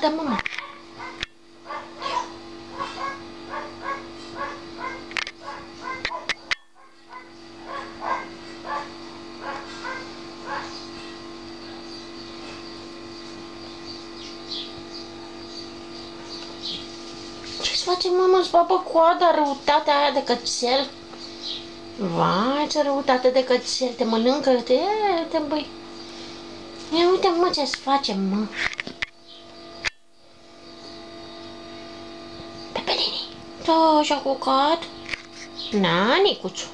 coadă, mama. Ce-ți face, mama? Îți babă coada, răutatea aia de cățel? Vai, ce răutate de cățel, te mănâncă, te, te băi. Ia uite, mă, ce-ți face, mă. ペペリニどうしようかなにこち